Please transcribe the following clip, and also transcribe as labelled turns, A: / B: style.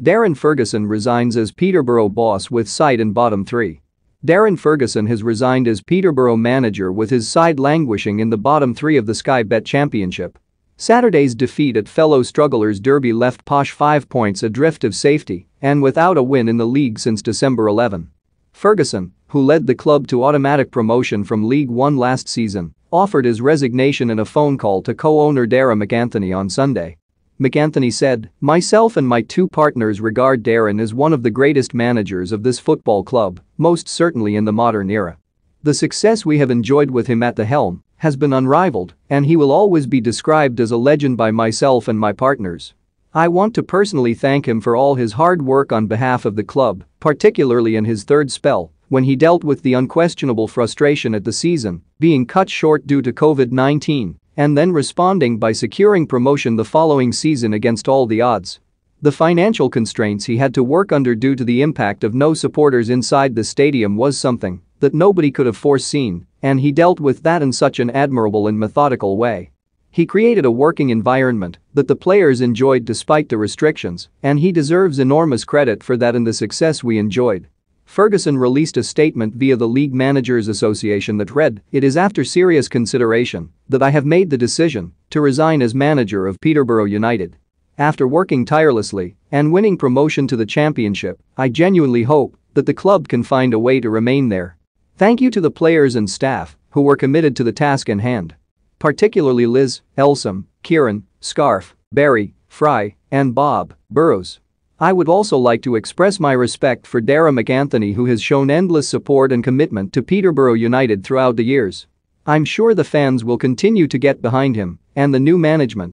A: Darren Ferguson resigns as Peterborough boss with side in bottom three. Darren Ferguson has resigned as Peterborough manager with his side languishing in the bottom three of the Sky Bet Championship. Saturday's defeat at fellow strugglers Derby left Posh five points adrift of safety and without a win in the league since December 11. Ferguson, who led the club to automatic promotion from League One last season, offered his resignation in a phone call to co-owner Darragh MacAnthony on Sunday. MacAnthony said, Myself and my two partners regard Darren as one of the greatest managers of this football club, most certainly in the modern era. The success we have enjoyed with him at the helm has been unrivaled, and he will always be described as a legend by myself and my partners. I want to personally thank him for all his hard work on behalf of the club, particularly in his third spell, when he dealt with the unquestionable frustration at the season being cut short due to COVID-19 and then responding by securing promotion the following season against all the odds. The financial constraints he had to work under due to the impact of no supporters inside the stadium was something that nobody could have foreseen, and he dealt with that in such an admirable and methodical way. He created a working environment that the players enjoyed despite the restrictions, and he deserves enormous credit for that and the success we enjoyed. Ferguson released a statement via the League Managers Association that read, It is after serious consideration that I have made the decision to resign as manager of Peterborough United. After working tirelessly and winning promotion to the championship, I genuinely hope that the club can find a way to remain there. Thank you to the players and staff who were committed to the task in hand. Particularly Liz, Elsom, Kieran, Scarf, Barry, Fry, and Bob Burrows. I would also like to express my respect for Darragh MacAnthony who has shown endless support and commitment to Peterborough United throughout the years. I'm sure the fans will continue to get behind him and the new management